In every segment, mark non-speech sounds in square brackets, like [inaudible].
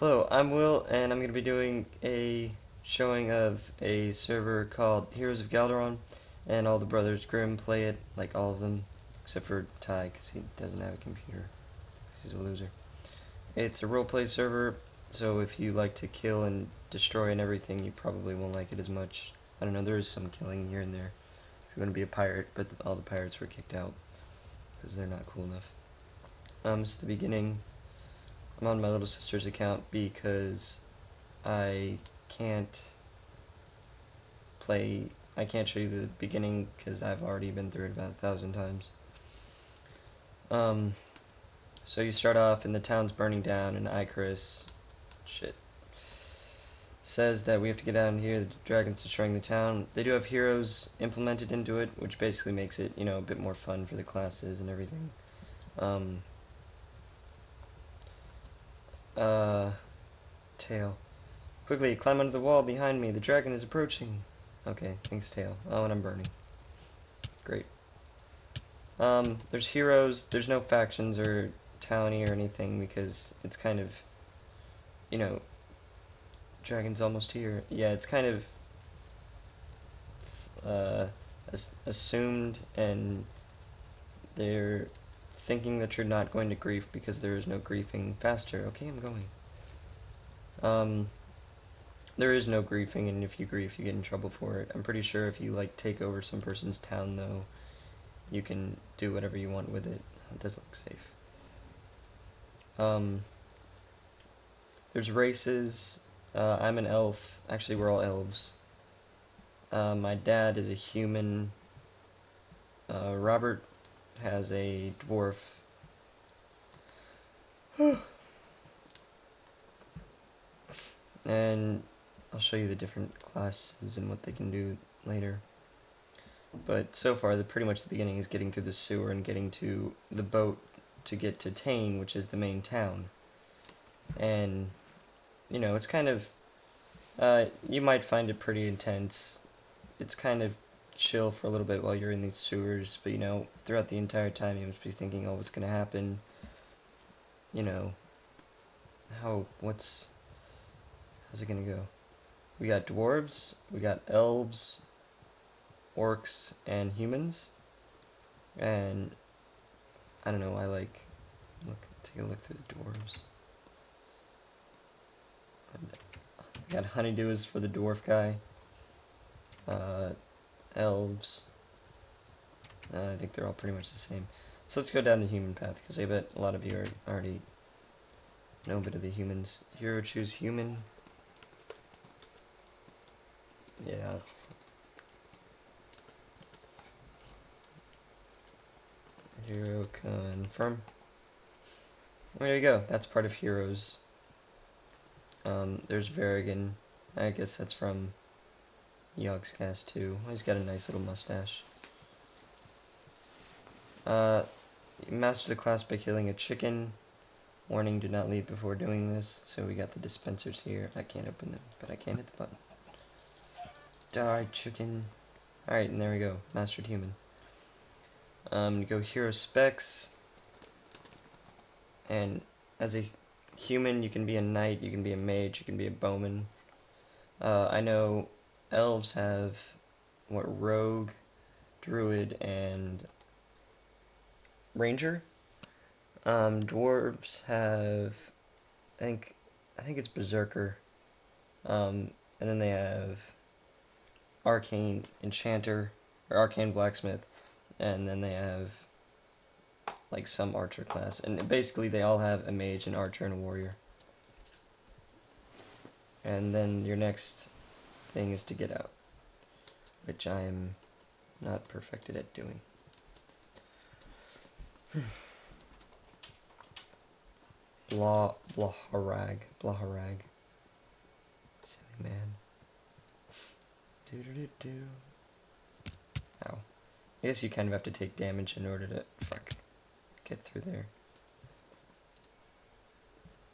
Hello, I'm Will, and I'm going to be doing a showing of a server called Heroes of Galderon, and all the Brothers Grimm play it, like all of them, except for Ty, because he doesn't have a computer. He's a loser. It's a roleplay server, so if you like to kill and destroy and everything, you probably won't like it as much. I don't know, there is some killing here and there if you want to be a pirate, but all the pirates were kicked out, because they're not cool enough. Um, is the beginning. I'm on my little sister's account because I can't play, I can't show you the beginning because I've already been through it about a thousand times. Um, so you start off and the town's burning down and Icarus, shit, says that we have to get out of here, the dragon's destroying the town. They do have heroes implemented into it, which basically makes it, you know, a bit more fun for the classes and everything. Um, uh, tail. Quickly, climb under the wall behind me. The dragon is approaching. Okay, thanks, tail. Oh, and I'm burning. Great. Um, there's heroes. There's no factions or towny or anything because it's kind of, you know, dragon's almost here. Yeah, it's kind of uh, as assumed and they're thinking that you're not going to grief because there is no griefing faster. Okay, I'm going. Um, there is no griefing, and if you grief, you get in trouble for it. I'm pretty sure if you, like, take over some person's town, though, you can do whatever you want with it. It does look safe. Um, there's races. Uh, I'm an elf. Actually, we're all elves. Uh, my dad is a human. Uh, Robert has a dwarf. [sighs] and I'll show you the different classes and what they can do later. But so far, the pretty much the beginning is getting through the sewer and getting to the boat to get to Tane, which is the main town. And, you know, it's kind of, uh, you might find it pretty intense. It's kind of chill for a little bit while you're in these sewers, but you know, throughout the entire time you must be thinking, oh, what's gonna happen? You know, how, what's, how's it gonna go? We got dwarves, we got elves, orcs, and humans, and I don't know, I like, look, take a look through the dwarves. Got honeydews for the dwarf guy. Uh, elves. Uh, I think they're all pretty much the same. So let's go down the human path, because I bet a lot of you are already know a bit of the humans. Hero choose human. Yeah. Hero confirm. There you go. That's part of heroes. Um, there's Varigan. I guess that's from Yogscast too. He's got a nice little mustache. Uh, master the class by killing a chicken. Warning, do not leave before doing this. So we got the dispensers here. I can't open them, but I can hit the button. Die, chicken. Alright, and there we go. Mastered human. Um, go hero specs. And as a human, you can be a knight, you can be a mage, you can be a bowman. Uh, I know elves have what rogue, druid, and ranger. Um, dwarves have, I think, I think it's berserker. Um, and then they have arcane enchanter or arcane blacksmith, and then they have like some archer class, and basically they all have a mage, an archer, and a warrior. And then your next thing is to get out, which I am not perfected at doing. [sighs] Blah, Blaharag, Blaharag. Silly man. Do do do do. Ow. I guess you kind of have to take damage in order to, fuck, get through there.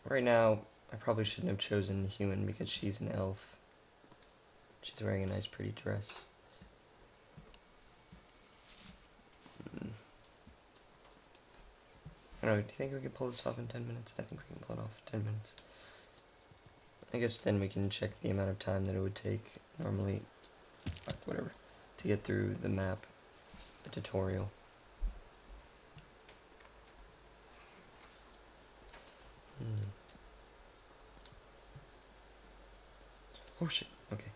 Right now, I probably shouldn't have chosen the human because she's an elf. She's wearing a nice pretty dress. Hmm. I don't know, do you think we can pull this off in 10 minutes? I think we can pull it off in 10 minutes. I guess then we can check the amount of time that it would take normally, whatever, to get through the map, the tutorial. Hmm. Oh shit, okay.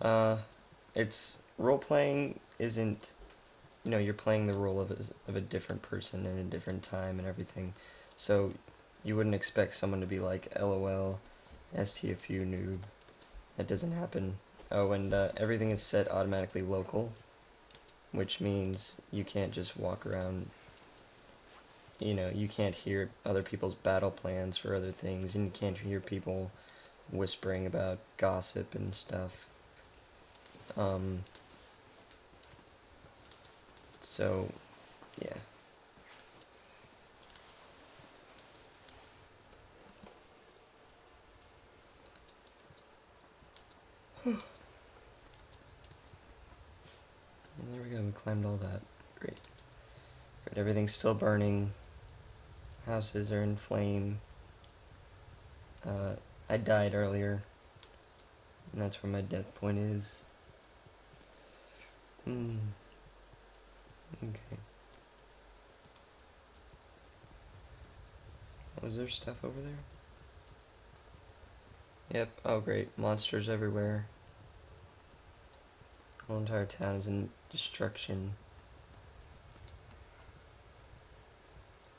Uh, it's role playing isn't, you know, you're playing the role of a, of a different person in a different time and everything. So you wouldn't expect someone to be like, LOL, STFU noob. That doesn't happen. Oh, and uh, everything is set automatically local, which means you can't just walk around. You know, you can't hear other people's battle plans for other things, and you can't hear people whispering about gossip and stuff. Um, so, yeah. [sighs] and there we go, we climbed all that. Great. But everything's still burning. Houses are in flame. Uh, I died earlier. And that's where my death point is. Okay. Oh, Was there stuff over there? Yep, oh great, monsters everywhere. The whole entire town is in destruction.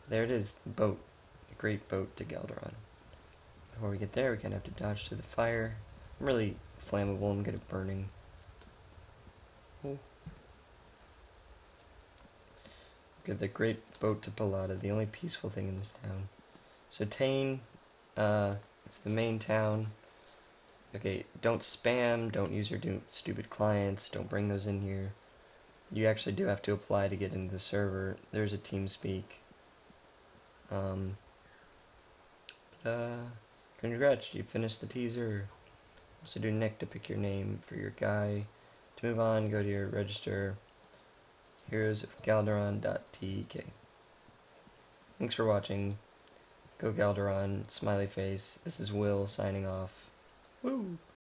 There it is, the boat. The great boat to Galderon. Before we get there, we're gonna have to dodge through the fire. I'm really flammable, I'm good at burning. Ooh. Get the great boat to Balada, the only peaceful thing in this town. So Tane, uh, it's the main town. Okay, don't spam, don't use your stupid clients, don't bring those in here. You actually do have to apply to get into the server. There's a TeamSpeak. Um, uh, congrats, you finished the teaser. Also do Nick to pick your name for your guy. To move on, go to your register. Heroes of Galderon.tk. Thanks for watching. Go Galderon, smiley face. This is Will signing off. Woo!